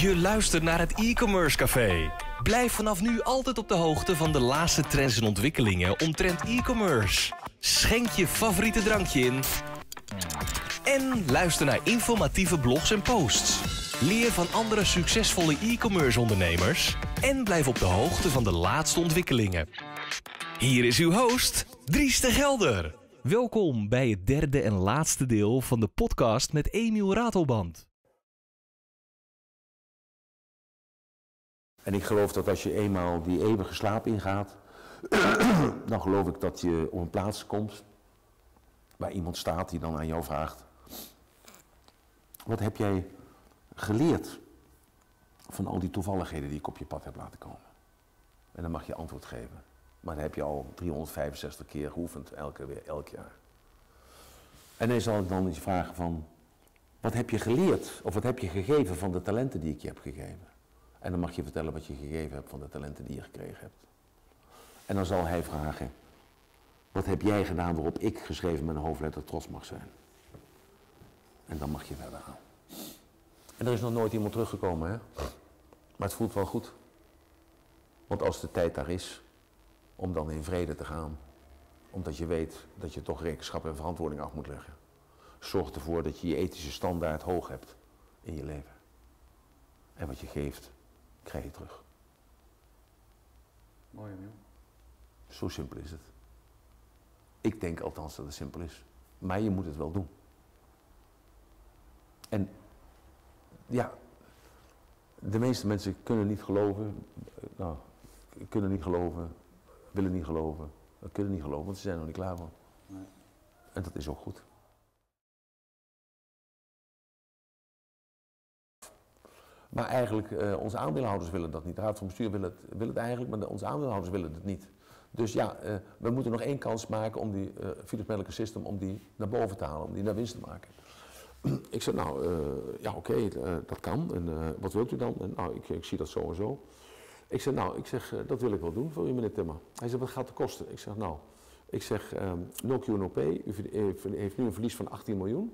Je luistert naar het e-commerce café. Blijf vanaf nu altijd op de hoogte van de laatste trends en ontwikkelingen omtrent e-commerce. Schenk je favoriete drankje in. En luister naar informatieve blogs en posts. Leer van andere succesvolle e-commerce ondernemers. En blijf op de hoogte van de laatste ontwikkelingen. Hier is uw host, Dries de Gelder. Welkom bij het derde en laatste deel van de podcast met Emiel Ratelband. En ik geloof dat als je eenmaal die eeuwige slaap ingaat, dan geloof ik dat je op een plaats komt waar iemand staat die dan aan jou vraagt: Wat heb jij geleerd van al die toevalligheden die ik op je pad heb laten komen? En dan mag je antwoord geven. Maar dat heb je al 365 keer geoefend, elke, weer, elk jaar. En dan zal dan eens vragen van, wat heb je geleerd of wat heb je gegeven van de talenten die ik je heb gegeven? En dan mag je vertellen wat je gegeven hebt van de talenten die je gekregen hebt. En dan zal hij vragen, wat heb jij gedaan waarop ik geschreven met een hoofdletter trots mag zijn? En dan mag je verder gaan. En er is nog nooit iemand teruggekomen, hè? Maar het voelt wel goed. Want als de tijd daar is, om dan in vrede te gaan, omdat je weet dat je toch rekenschap en verantwoording af moet leggen. Zorg ervoor dat je je ethische standaard hoog hebt in je leven. En wat je geeft, krijg je terug. Mooi, Emiel. Zo simpel is het. Ik denk althans dat het simpel is. Maar je moet het wel doen. En ja, de meeste mensen kunnen niet geloven, nou, kunnen niet geloven, willen niet geloven, kunnen niet geloven, want ze zijn er nog niet klaar voor. Nee. En dat is ook goed. Maar eigenlijk, eh, onze aandeelhouders willen dat niet. De raad van bestuur wil het, wil het eigenlijk, maar onze aandeelhouders willen het niet. Dus ja, eh, we moeten nog één kans maken om die eh Philips System om die naar boven te halen, om die naar winst te maken. ik zei, nou, ja oké, dat kan. En wat wilt u dan? Nou, ik, ik zie dat zo en zo. Ik zeg, nou, ik zeg, dat wil ik wel doen voor u, meneer Timmer. Hij zegt, wat gaat het kosten? Ik zeg, nou, ik zeg, ehm no Q. U heeft nu een verlies van 18 miljoen.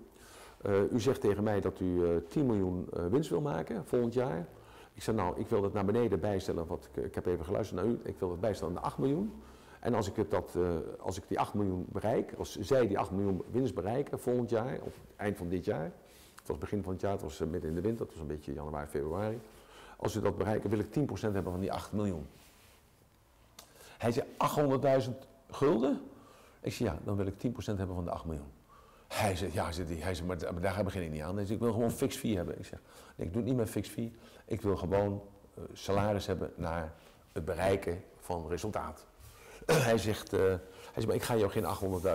Eh, u zegt tegen mij dat u eh 10 miljoen eh, winst wil maken volgend jaar. Ik zeg, nou, ik wil dat naar beneden bijstellen, wat ik, heb even geluisterd naar u. Ik wil dat bijstellen naar 8 miljoen. En als ik, het dat, eh, als ik die 8 miljoen bereik, als zij die 8 miljoen winst bereiken volgend jaar, of eind van dit jaar, het was begin van het jaar, het was eh, midden in de winter, het was een beetje januari, februari. Als u dat bereiken, wil ik 10% hebben van die 8 miljoen. Hij zei 800.000 gulden? Ik zei ja, dan wil ik 10% hebben van de 8 miljoen. Hij zei, ja, hij zei, maar, daar begin ik niet aan. Hij ik wil gewoon fix fee hebben. Ik zeg, ik doe het niet met fix fee. Ik wil gewoon eh, salaris hebben naar het bereiken van resultaat. hij zegt, eh, hij zegt, maar ik ga jou geen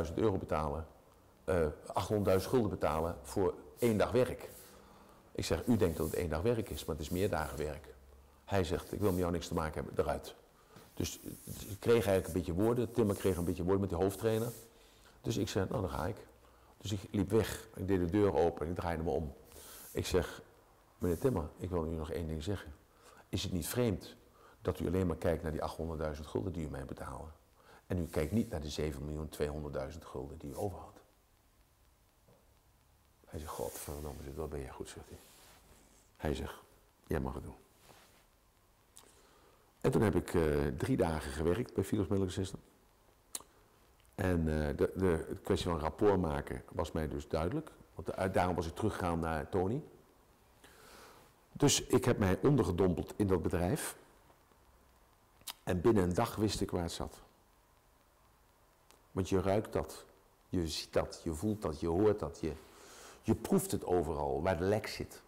800.000 euro betalen, eh 800.000 gulden betalen voor één dag werk. Ik zeg, u denkt dat het één dag werk is, maar het is meer dagen werk. Hij zegt, ik wil met jou niks te maken hebben, eruit. Dus eh, ik kreeg eigenlijk een beetje woorden, Timmer kreeg een beetje woorden met die hoofdtrainer. Dus ik zei, nou dan ga ik. Dus ik liep weg, ik deed de deur open en ik draaide me om. Ik zeg, meneer Timmer, ik wil u nog één ding zeggen. Is het niet vreemd dat u alleen maar kijkt naar die 800.000 gulden die u mij betaalde? En u kijkt niet naar de 7.200.000 gulden die u overhoudt. Hij zegt, godverdomme, wat ben jij goed, zegt hij. Hij zegt, jij mag het doen. En toen heb ik eh, drie dagen gewerkt bij Philips Medical System. En eh, de, de kwestie van rapport maken was mij dus duidelijk. Want eh, daarom was ik teruggegaan naar Tony. Dus ik heb mij ondergedompeld in dat bedrijf. En binnen een dag wist ik waar het zat. Want je ruikt dat, je ziet dat, je voelt dat, je hoort dat, je, je proeft het overal waar de lek zit.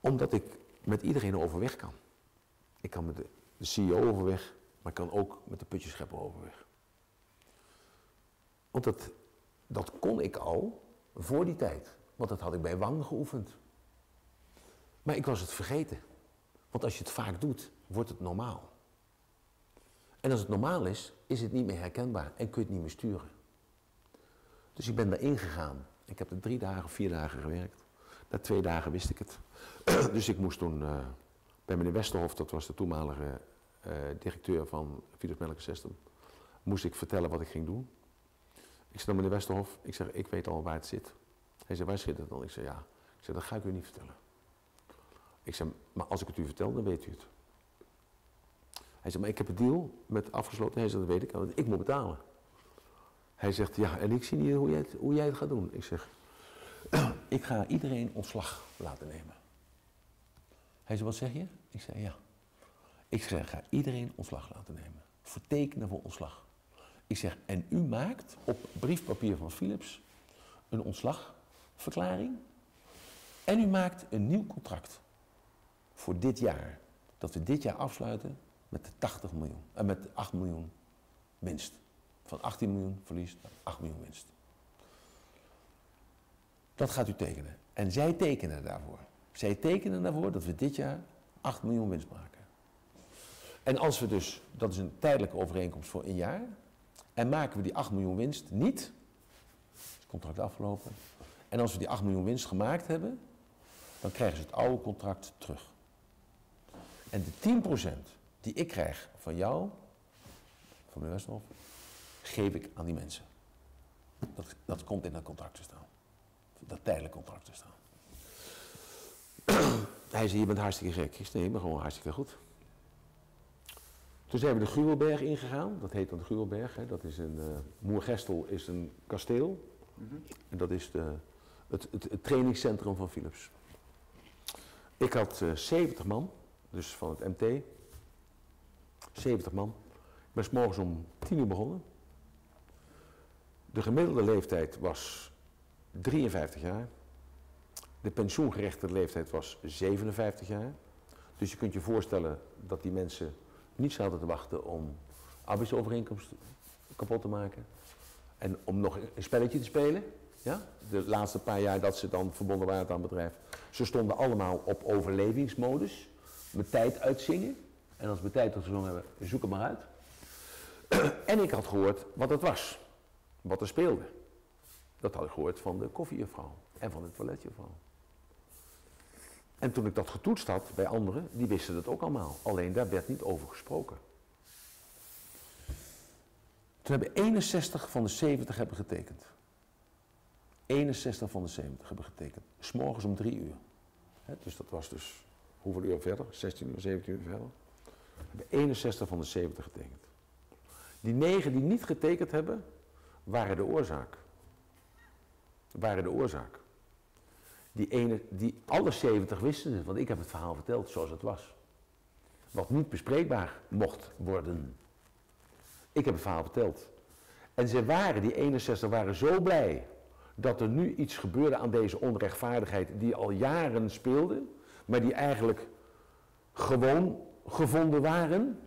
Omdat ik met iedereen overweg kan. Ik kan met de CEO overweg, maar ik kan ook met de putjeschepper overweg. Want dat, dat kon ik al voor die tijd. Want dat had ik bij Wang geoefend. Maar ik was het vergeten. Want als je het vaak doet, wordt het normaal. En als het normaal is, is het niet meer herkenbaar en kun je het niet meer sturen. Dus ik ben daarin gegaan. Ik heb er drie dagen, vier dagen gewerkt. Na twee dagen wist ik het. dus ik moest toen eh, bij meneer Westerhof, dat was de toenmalige eh, directeur van Philips Medical System, moest ik vertellen wat ik ging doen. Ik zei, meneer Westerhof, ik zeg, ik weet al waar het zit. Hij zei, waar zit het dan? Ik zei, ja. Ik zei, dat ga ik u niet vertellen. Ik zei, maar als ik het u vertel, dan weet u het. Hij zei, maar ik heb een deal met afgesloten. Hij zei, dat weet ik, want ik moet betalen. Hij zegt, ja, en ik zie niet hoe jij het, hoe jij het gaat doen. Ik zeg, ik ga iedereen ontslag laten nemen. Hij zei, wat zeg je? Ik zei, ja. Ik zeg, ga iedereen ontslag laten nemen. Vertekenen voor ontslag. Ik zeg, en u maakt op briefpapier van Philips een ontslagverklaring. En u maakt een nieuw contract voor dit jaar. Dat we dit jaar afsluiten met 80 miljoen. En met 8 miljoen winst. Van 18 miljoen verlies naar 8 miljoen winst. Dat gaat u tekenen. En zij tekenen daarvoor. Zij tekenen daarvoor dat we dit jaar 8 miljoen winst maken. En als we dus, dat is een tijdelijke overeenkomst voor een jaar, en maken we die 8 miljoen winst niet, het contract afgelopen, en als we die 8 miljoen winst gemaakt hebben, dan krijgen ze het oude contract terug. En de 10% die ik krijg van jou, van meneer Westhoff, geef ik aan die mensen. Dat, dat komt in dat contract te staan. Dat tijdelijk contract te staan. Hij zei, je bent hartstikke gek. Ik zei, nee, maar gewoon hartstikke goed. Toen zijn we de Gruwelberg ingegaan. Dat heet dan de Gruwelberg. Hè. Dat is een, uh, Moergestel is een kasteel. En dat is de, het, het, het, trainingscentrum van Philips. Ik had uh, 70 man, dus van het MT. 70 man. Ik ben s morgens om 10 uur begonnen. De gemiddelde leeftijd was 53 jaar. De pensioengerechtigde leeftijd was 57 jaar. Dus je kunt je voorstellen dat die mensen niet zaten te wachten om arbeidsovereenkomsten kapot te maken. En om nog een spelletje te spelen. Ja? De laatste paar jaar dat ze dan verbonden waren aan het bedrijf. Ze stonden allemaal op overlevingsmodus. Met tijd uitzingen. En als we tijd uitgezongen hebben, zoek het maar uit. en ik had gehoord wat het was. Wat er speelde. Dat had ik gehoord van de koffiejuffrouw en van de toiletjuffrouw. En toen ik dat getoetst had bij anderen, die wisten het ook allemaal. Alleen daar werd niet over gesproken. Toen hebben 61 van de 70 hebben getekend. 61 van de 70 hebben getekend. S'morgens om 3 uur. dus dat was dus hoeveel uur verder? 16 uur, 17 uur verder. Hebben 61 van de 70 getekend. Die 9 die niet getekend hebben, waren de oorzaak. Waren de oorzaak. Die, ene, die alle 70 wisten want ik heb het verhaal verteld zoals het was. Wat niet bespreekbaar mocht worden. Ik heb het verhaal verteld. En ze waren, die 61 waren zo blij dat er nu iets gebeurde aan deze onrechtvaardigheid die al jaren speelde, maar die eigenlijk gewoon gevonden waren,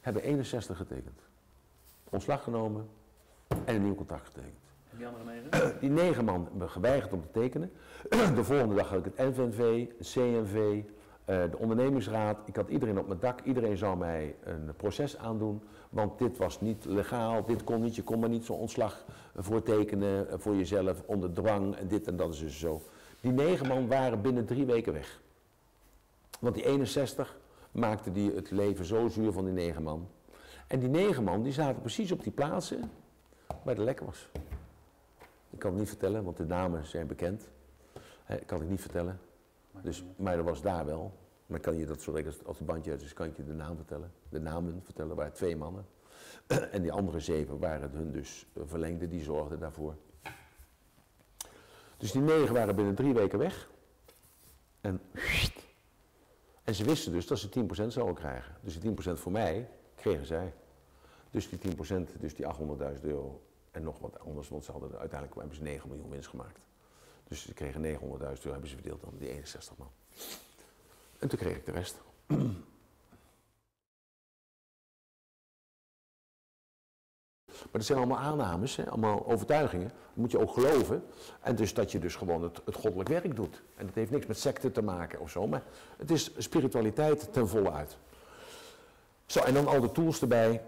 hebben 61 getekend. Ontslag genomen en een nieuw contract getekend. Die andere negen? Die negen man hebben geweigerd om te tekenen. De volgende dag had ik het NVNV, het CNV, eh, de ondernemingsraad. Ik had iedereen op mijn dak. Iedereen zou mij een proces aandoen. Want dit was niet legaal, dit kon niet. Je kon maar niet zo'n ontslag voor tekenen eh, voor jezelf onder dwang en dit en dat is dus zo. Die negen man waren binnen drie weken weg. Want die 61 maakte die het leven zo zuur van die negen man. En die negen man die zaten precies op die plaatsen waar de lek was. Ik kan het niet vertellen, want de namen zijn bekend. Ik kan het niet vertellen. Dus, maar dat was daar wel. Maar kan je dat zo als, als het bandje uit is, kan ik je de naam vertellen. De namen vertellen, waren twee mannen. en die andere zeven waren hun dus verlengde, die zorgden daarvoor. Dus die negen waren binnen drie weken weg. En, en ze wisten dus dat ze 10% zouden krijgen. Dus die 10% voor mij kregen zij. Dus die 10%, dus die 800.000 euro en nog wat anders, want ze hadden uiteindelijk hebben ze 9 miljoen winst gemaakt. Dus ze kregen 900.000 euro, hebben ze verdeeld aan die 61 man. En toen kreeg ik de rest. Maar dat zijn allemaal aannames, hè, allemaal overtuigingen. Dat moet je ook geloven. En dus dat je dus gewoon het, het goddelijk werk doet. En dat heeft niks met secte te maken of zo, maar het is spiritualiteit ten volle uit. Zo, en dan al de tools erbij.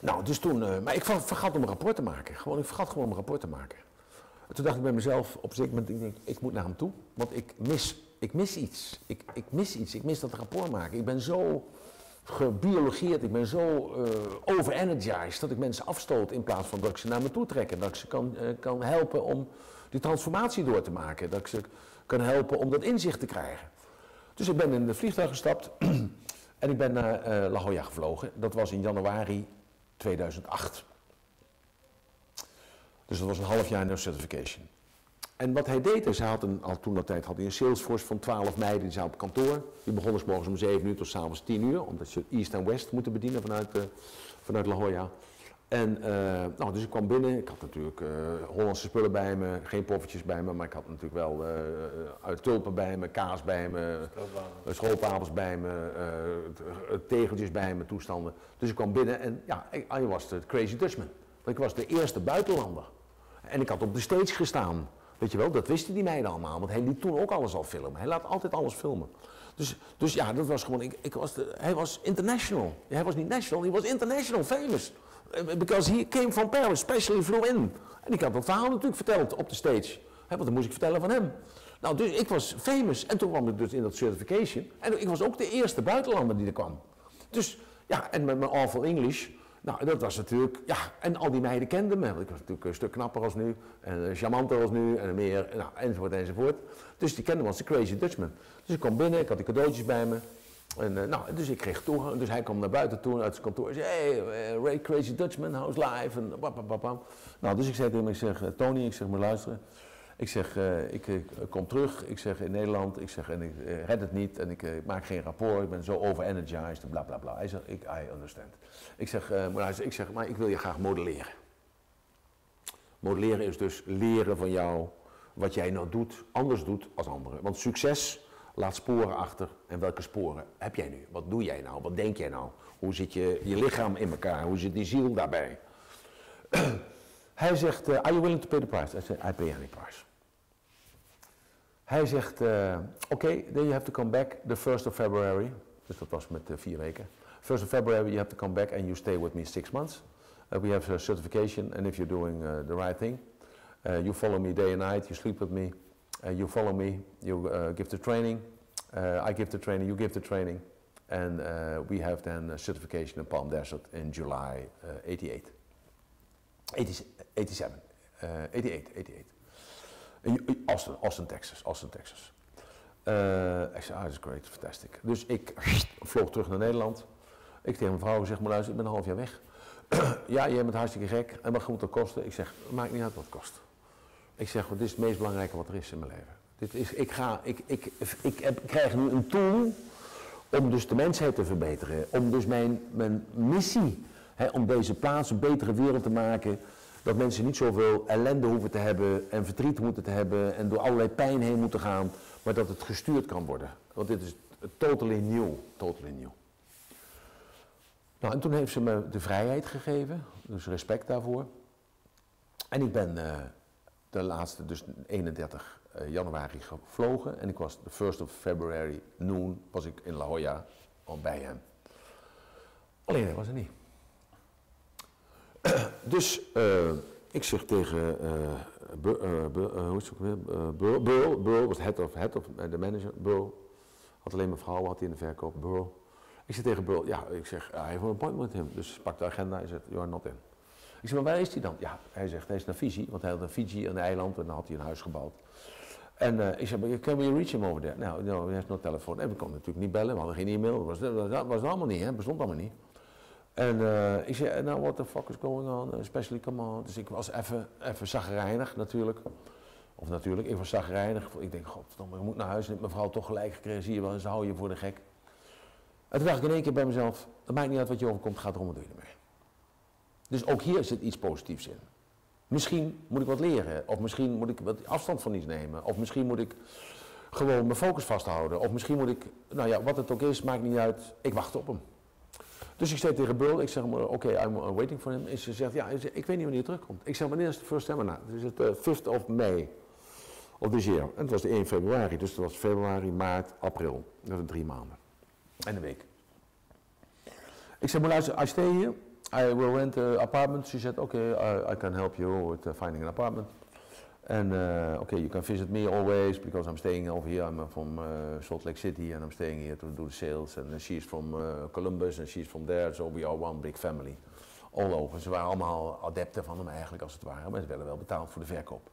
Nou, dus toen, uh, maar ik vergat om een rapport te maken. Gewoon, ik vergat gewoon om een rapport te maken. En toen dacht ik bij mezelf, op moment, ik ik moet naar hem toe. Want ik mis, ik mis iets. Ik, ik mis iets. Ik mis dat rapport maken. Ik ben zo gebiologeerd, ik ben zo uh, overenergized dat ik mensen afstoot in plaats van dat ik ze naar me toe trek. Dat ik ze kan, uh, kan helpen om die transformatie door te maken. Dat ik ze kan helpen om dat inzicht te krijgen. Dus ik ben in het vliegtuig gestapt en ik ben naar eh, La Jolla gevlogen. Dat was in januari 2008. Dus dat was een half jaar no certification. En wat hij deed, is hij had een, al toen dat tijd had hij een salesforce van 12 meiden die zaten op kantoor. Die begonnen s morgens om 7 uur tot s avonds 10 uur, omdat ze East en West moeten bedienen vanuit, uh, vanuit La Jolla. En uh, nou, dus ik kwam binnen, ik had natuurlijk uh, Hollandse spullen bij me, geen poffertjes bij me, maar ik had natuurlijk wel uit tulpen bij me, kaas bij me, schoolpapels bij me, tegeltjes bij me, toestanden. Dus ik kwam binnen en ja, ik, I was de crazy Dutchman. Want ik was de eerste buitenlander. En ik had op de stage gestaan. Weet je wel, dat wisten die meiden allemaal, want hij liet toen ook alles al filmen. Hij laat altijd alles filmen. Dus, dus ja, dat was gewoon, ik, ik was de, hij was international. Hij was niet national, hij was international famous. Eh, because he came from Paris, specially flew in. En ik had dat verhaal natuurlijk verteld op de stage. Want dan moest ik vertellen van hem. Nou, dus ik was famous. En toen kwam ik dus in dat certification. En ik was ook de eerste buitenlander die er kwam. Dus ja, en met mijn awful English nou, dat was natuurlijk, ja, en al die meiden kenden me. Ik was natuurlijk een stuk knapper als nu, en charmanter als nu, en meer, nou, enzovoort, enzovoort. Dus die kenden me als de Crazy Dutchman. Dus ik kwam binnen, ik had die cadeautjes bij me. En, uh, nou, dus ik kreeg toegang, dus hij kwam naar buiten toe uit zijn kantoor en zei, hey, uh, Ray Crazy Dutchman, how's live? En bam, Nou, dus ik zei tegen hem, ik zeg, Tony, ik zeg, maar luisteren. Ik zeg, ik, kom terug, ik zeg in Nederland, ik zeg, en ik red het niet en ik, maak geen rapport, ik ben zo overenergized en bla bla bla. Hij zegt, ik, I understand. Ik zeg, maar, ik zeg, maar ik wil je graag modelleren. Modelleren is dus leren van jou wat jij nou doet, anders doet als anderen. Want succes laat sporen achter. En welke sporen heb jij nu? Wat doe jij nou? Wat denk jij nou? Hoe zit je, je lichaam in elkaar? Hoe zit die ziel daarbij? Hij zegt, uh, are you willing to pay the price? I said, I pay any price. Hij zegt, uh, oké, okay, then you have to come back the 1st of February. Dus dat was met uh, vier weken. 1st of February you have to come back and you stay with me six months. We have a certification and if you're doing the right thing, you follow me day and night, you sleep with me, you follow me, you give the training, I give the training, you give the training. And we have then a certification in Palm Desert in July 88. 87, 88, 88. Austin, Austin, Texas. Austin, Texas. Uh, ik zei, ah, is great, fantastic. Dus ik vloog terug naar Nederland. Ik tegen mijn vrouw zeg, maar luister, ik ben een half jaar weg. ja, jij bent hartstikke gek. En wat moet dat kosten? Ik zeg, maakt niet uit wat het kost. Ik zeg, dit is het meest belangrijke wat er is in mijn leven. Dit is, ik, ga, ik, ik, ik, heb, ik krijg nu een tool om dus de mensheid te verbeteren. Om dus mijn, mijn missie, hè, om deze plaats een betere wereld te maken dat mensen niet zoveel ellende hoeven te hebben en verdriet moeten te hebben en door allerlei pijn heen moeten gaan, maar dat het gestuurd kan worden. Want dit is totally nieuw, totally nieuw. Nou, en toen heeft ze me de vrijheid gegeven, dus respect daarvoor. En ik ben uh, de laatste, dus 31 uh, eh, januari gevlogen en ik was de 1st of February noon was ik in La Jolla al bij hem. Alleen hij was er niet. dus uh, ik zeg tegen het? Burl, Burl, was head of, head of de manager, Burl. Had alleen mijn vrouw, had hij in de verkoop, Burl. Ik zeg tegen Burl, ja, ik zeg, I have an appointment with him. Dus pak de agenda en zegt, you are not in. Ik zeg, maar waar is hij dan? Ja, hij zegt, hij is naar Fiji, want hij had een Fiji, een eiland, en dan had hij een huis gebouwd. En uh, ik zeg, can we reach him over there? Nou, no, he has no telefoon. En we konden natuurlijk niet bellen, we hadden geen e-mail, dat was, dat was allemaal niet, hè, bestond allemaal niet. En uh, ik zei, nou, what the fuck is going on? Especially, come on. Dus ik was even, even zagrijnig natuurlijk. Of natuurlijk, ik was zagrijnig. Ik denk, god, ik moet naar huis. En mijn vrouw toch gelijk gekregen, zie je wel, ze houden je voor de gek. En toen dacht ik in één keer bij mezelf, het maakt niet uit wat je overkomt, gaat erom wat doe je ermee. Dus ook hier zit iets positiefs in. Misschien moet ik wat leren, of misschien moet ik wat afstand van iets nemen, of misschien moet ik gewoon mijn focus vasthouden, of misschien moet ik, nou ja, wat het ook is, maakt niet uit, ik wacht op hem. Dus ik zei tegen Burl, ik zeg maar, oké, I'm waiting for him. En ze zegt, ja, ik weet niet wanneer hij terugkomt. Ik zeg, wanneer is de first seminar? Het uh, 5th of May of this year. En het was de 1 februari, dus het was februari, maart, april. Dat waren drie maanden. En een week. Ik zeg, maar luister, I stay here. I will rent an apartment. She said, okay, I, I can help you with uh, finding an apartment. And uh, okay, you can visit me always because I'm staying over here. I'm from uh, Salt Lake City and I'm staying here to do the sales. And uh, she's from uh, Columbus and she's from there. So we are one big family. All over. Ze waren allemaal adepten van hem eigenlijk als het ware. Maar ze werden wel betaald voor de verkoop.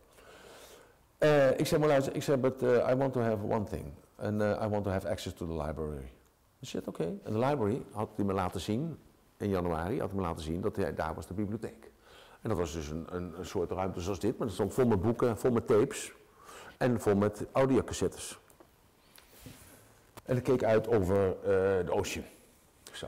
Uh, ik zeg maar luister, ik zeg, but uh, I want to have one thing. and uh, I want to have access to the library. I said, oké. Okay. En de library had hij me laten zien, in januari had me laten zien dat hij, daar was de bibliotheek. En dat was dus een, een, een soort ruimte zoals dit, maar dat stond vol met boeken, vol met tapes en vol met audiocassettes. En ik keek uit over uh, de ocean. Zo.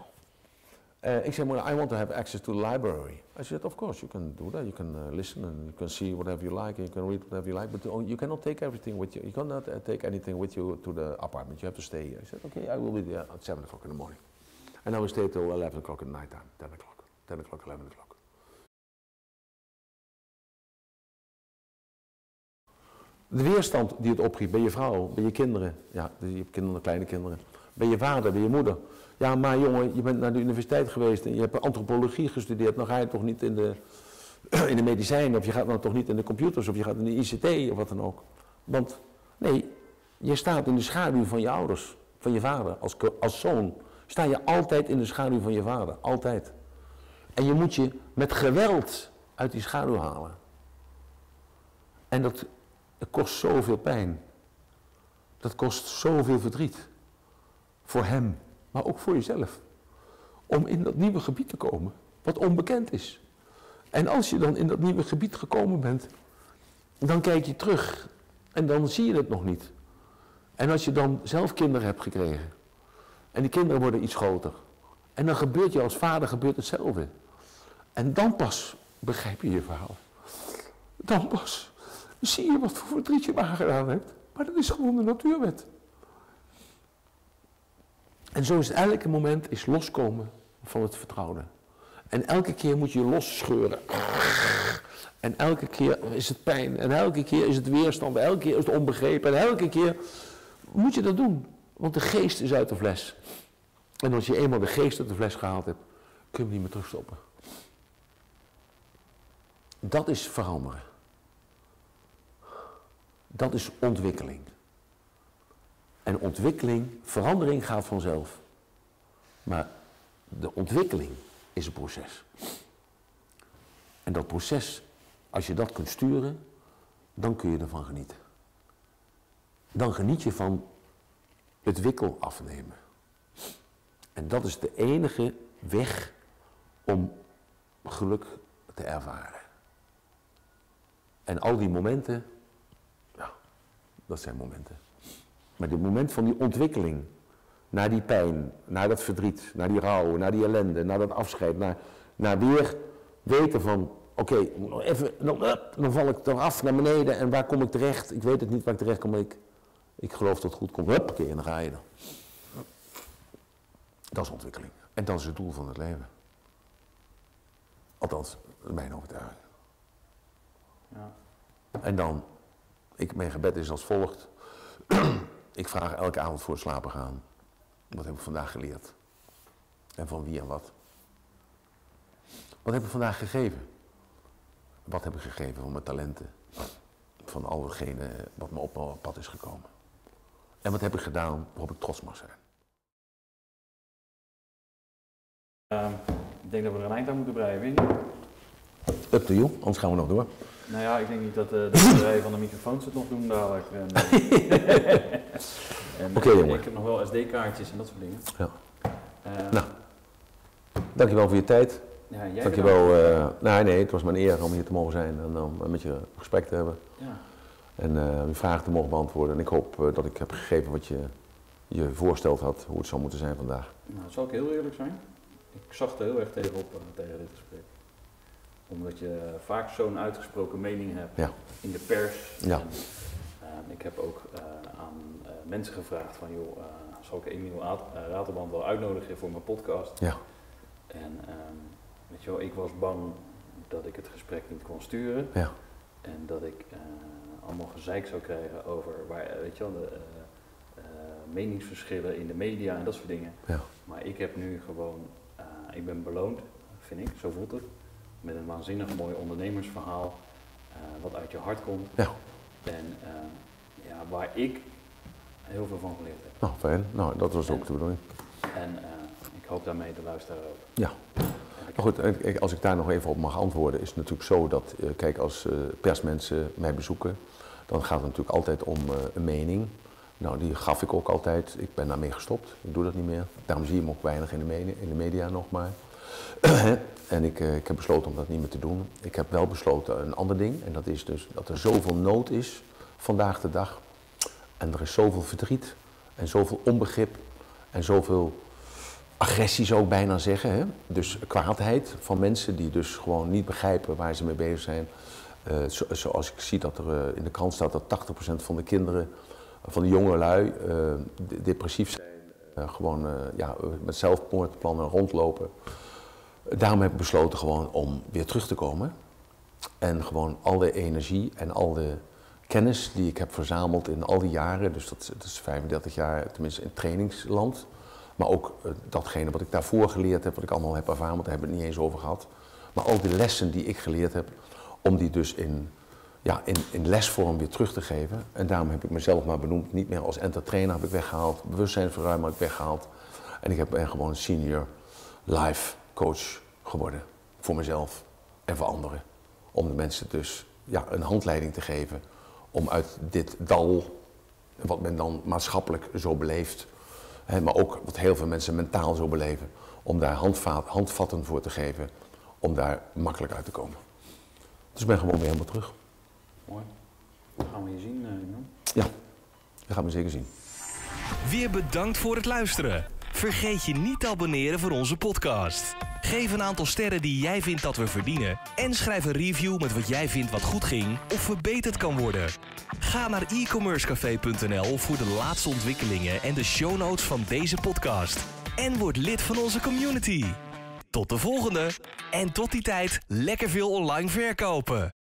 Uh, ik zei, well, I want to have access to the library. I said, of course, you can do that. You can uh, listen and you can see whatever you like, and you can read whatever you like, but you cannot take everything with you. You cannot take anything with you to the apartment. You have to stay here. I said, okay, I will be there at 7 o'clock in the morning. And I will stay till 11 o'clock at night time, 10 o'clock, 10 o'clock, 11 o'clock. De weerstand die het opriep bij je vrouw, bij je kinderen, ja, je hebt kinderen, kleine kinderen, bij je vader, bij je moeder. Ja, maar jongen, je bent naar de universiteit geweest en je hebt antropologie gestudeerd, dan ga je toch niet in de, in de medicijnen, of je gaat dan toch niet in de computers, of je gaat in de ICT, of wat dan ook. Want, nee, je staat in de schaduw van je ouders, van je vader, als, als zoon. Sta je altijd in de schaduw van je vader, altijd. En je moet je met geweld uit die schaduw halen. En dat het kost zoveel pijn. Dat kost zoveel verdriet. Voor hem, maar ook voor jezelf. Om in dat nieuwe gebied te komen, wat onbekend is. En als je dan in dat nieuwe gebied gekomen bent, dan kijk je terug en dan zie je het nog niet. En als je dan zelf kinderen hebt gekregen, en die kinderen worden iets groter, en dan gebeurt je als vader gebeurt hetzelfde. En dan pas begrijp je je verhaal. Dan pas zie je wat voor verdriet je me aangedaan hebt. Maar dat is gewoon de natuurwet. En zo is het elke moment is loskomen van het vertrouwde. En elke keer moet je losscheuren. En elke keer is het pijn. En elke keer is het weerstand. Elke keer is het onbegrepen. En elke keer moet je dat doen. Want de geest is uit de fles. En als je eenmaal de geest uit de fles gehaald hebt, kun je hem niet meer terugstoppen. Dat is veranderen. Dat is ontwikkeling. En ontwikkeling, verandering gaat vanzelf. Maar de ontwikkeling is een proces. En dat proces, als je dat kunt sturen, dan kun je ervan genieten. Dan geniet je van het wikkel afnemen. En dat is de enige weg om geluk te ervaren. En al die momenten, ja, dat zijn momenten. Maar dit moment van die ontwikkeling, naar die pijn, naar dat verdriet, naar die rouw, naar die ellende, naar dat afscheid, naar, naar weer weten van, oké, even, dan, dan val ik eraf naar beneden en waar kom ik terecht? Ik weet het niet waar ik terecht kom, ik, ik geloof dat het goed komt. Huppakee, en dan ga je dan. Dat is ontwikkeling. En dat is het doel van het leven. Althans, mijn overtuiging. Ja. En dan, ik, mijn gebed is als volgt. ik vraag elke avond voor het slapen gaan. Wat heb ik vandaag geleerd? En van wie en wat? Wat heb ik vandaag gegeven? Wat heb ik gegeven van mijn talenten? Van al hetgene wat me op mijn pad is gekomen. En wat heb ik gedaan waarop ik trots mag zijn? Uh, ik denk dat we er een eind aan moeten breien, je? Up to you, anders gaan we nog door. Nou ja, ik denk niet dat uh, de batterijen van de microfoons het nog doen dadelijk. En, Oké, jongen. Ik heb nog wel SD-kaartjes en dat soort dingen. Ja. Uh, Nou, dankjewel voor je tijd. ja, jij Dankjewel. eh nee, nee, het was mijn eer om hier te mogen zijn en om met je gesprek te hebben. Ja. En eh je vragen te mogen beantwoorden. En ik hoop eh, dat ik heb gegeven wat je je voorsteld had, hoe het zou moeten zijn vandaag. Nou, zal ik heel eerlijk zijn? Ik zag er heel erg tegenop uh, tegen dit gesprek. Omdat je vaak zo'n uitgesproken mening hebt Ja. in de pers. Ja. En, eh, ik heb ook eh, aan eh, mensen gevraagd van joh, eh, zal ik Emiel eh, Ratelband wel uitnodigen voor mijn podcast? Ja. En ehm, weet je wel, ik was bang dat ik het gesprek niet kon sturen. Ja. En dat ik eh, allemaal gezeik zou krijgen over waar, eh, weet je wel, de eh, eh, meningsverschillen in de media en dat soort dingen. Ja. Maar ik heb nu gewoon, ik ben beloond, vind ik, zo voelt het, met een waanzinnig mooi ondernemersverhaal, wat uit je hart komt. Ja. En ja, waar ik heel veel van geleerd heb. Nou, fijn. Nou, dat was ook de bedoeling. En ik hoop daarmee de luisteraar ook. Ja. Maar goed, als ik daar nog even op mag antwoorden, is het natuurlijk zo dat, eh, kijk, als eh, persmensen mij bezoeken, dan gaat het natuurlijk altijd om eh, een mening. Nou, die gaf ik ook altijd. Ik ben daarmee gestopt. Ik doe dat niet meer. Daarom zie je hem ook weinig in de, media, in de media nog maar. en ik, ik heb besloten om dat niet meer te doen. Ik heb wel besloten een ander ding. En dat is dus dat er zoveel nood is vandaag de dag. En er is zoveel verdriet en zoveel onbegrip en zoveel agressie zou ik bijna zeggen. Hè? Dus kwaadheid van mensen die dus gewoon niet begrijpen waar ze mee bezig zijn. Uh, zoals ik zie dat er uh, in de krant staat dat 80% van de kinderen, van de jongelui, uh, depressief zijn. gewoon ja, met zelfmoordplannen rondlopen. Daarom heb ik besloten gewoon om weer terug te komen. En gewoon al de energie en al de kennis die ik heb verzameld in al die jaren, dus dat is 35 jaar tenminste in trainingsland, maar ook uh, datgene wat ik daarvoor geleerd heb, wat ik allemaal heb ervaren, want daar hebben we het niet eens over gehad. Maar al die lessen die ik geleerd heb, om die dus in, ja, in, in lesvorm weer terug te geven. En daarom heb ik mezelf maar benoemd, niet meer als entertainer heb ik weggehaald, bewustzijnsverruimer heb ik weggehaald. En ik ben gewoon senior life coach geworden, voor mezelf en voor anderen. Om de mensen dus ja, een handleiding te geven om uit dit dal, wat men dan maatschappelijk zo beleeft, hè, maar ook wat heel veel mensen mentaal zo beleven, om daar handvatten voor te geven, om daar makkelijk uit te komen. Dus ik ben gewoon weer helemaal terug. Mooi. Dat gaan we je zien, uh, Ja, dat gaan we zeker zien. Weer bedankt voor het luisteren. Vergeet je niet te abonneren voor onze podcast. Geef een aantal sterren die jij vindt dat we verdienen. En schrijf een review met wat jij vindt wat goed ging of verbeterd kan worden. Ga naar e-commercecafé.nl voor de laatste ontwikkelingen en de show notes van deze podcast. En word lid van onze community. Tot de volgende. En tot die tijd lekker veel online verkopen.